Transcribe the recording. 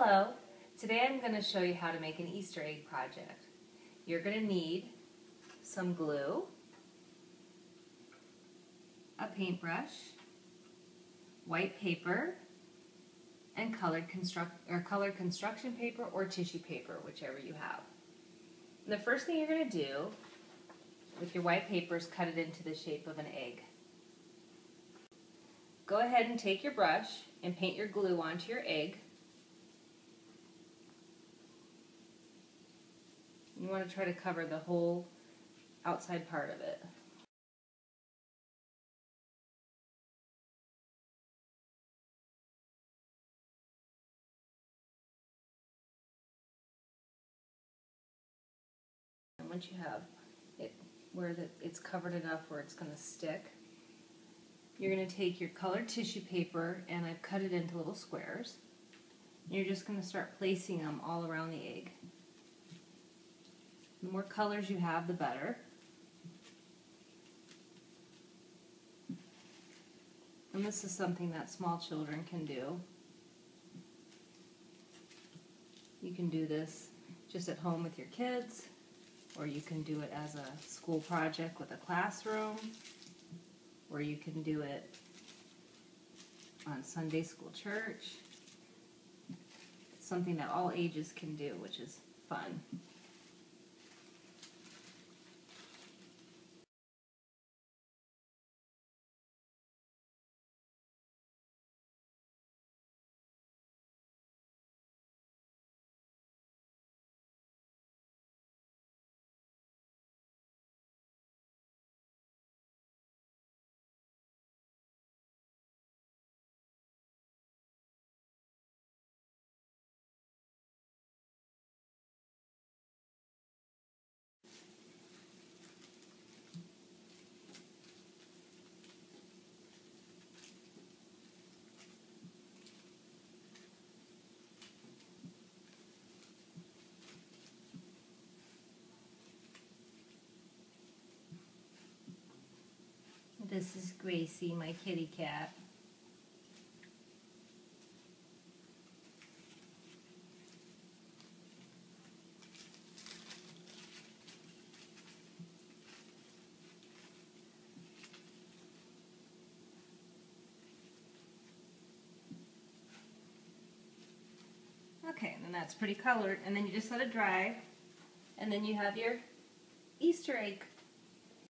Hello, today I'm going to show you how to make an Easter egg project. You're going to need some glue, a paintbrush, white paper, and colored, construct, or colored construction paper or tissue paper, whichever you have. And the first thing you're going to do with your white paper is cut it into the shape of an egg. Go ahead and take your brush and paint your glue onto your egg You want to try to cover the whole outside part of it. And once you have it where the, it's covered enough where it's going to stick, you're going to take your colored tissue paper and I've cut it into little squares. You're just going to start placing them all around the egg. The more colors you have, the better. And this is something that small children can do. You can do this just at home with your kids, or you can do it as a school project with a classroom, or you can do it on Sunday school church. It's something that all ages can do, which is fun. This is Gracie, my kitty cat. Okay, and then that's pretty colored, and then you just let it dry, and then you have your Easter egg